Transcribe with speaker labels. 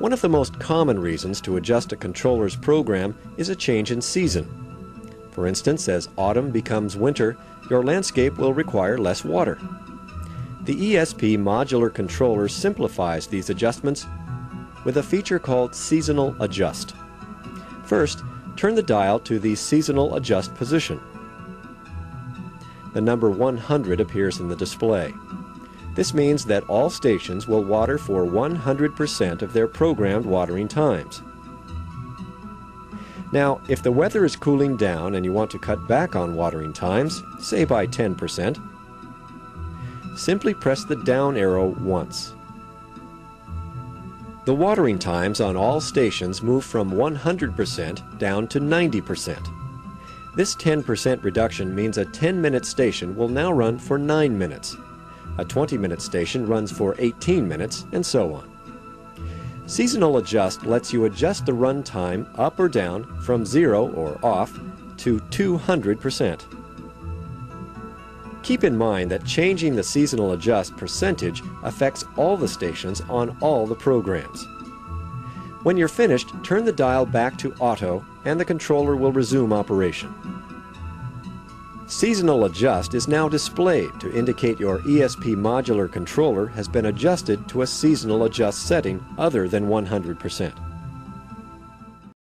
Speaker 1: One of the most common reasons to adjust a controller's program is a change in season. For instance, as autumn becomes winter, your landscape will require less water. The ESP modular controller simplifies these adjustments with a feature called Seasonal Adjust. First, turn the dial to the Seasonal Adjust position. The number 100 appears in the display. This means that all stations will water for 100% of their programmed watering times. Now, if the weather is cooling down and you want to cut back on watering times, say by 10%, simply press the down arrow once. The watering times on all stations move from 100% down to 90%. This 10% reduction means a 10-minute station will now run for 9 minutes. A 20-minute station runs for 18 minutes, and so on. Seasonal Adjust lets you adjust the run time up or down from 0 or off to 200%. Keep in mind that changing the seasonal adjust percentage affects all the stations on all the programs. When you're finished, turn the dial back to auto and the controller will resume operation. Seasonal Adjust is now displayed to indicate your ESP modular controller has been adjusted to a seasonal adjust setting other than 100%.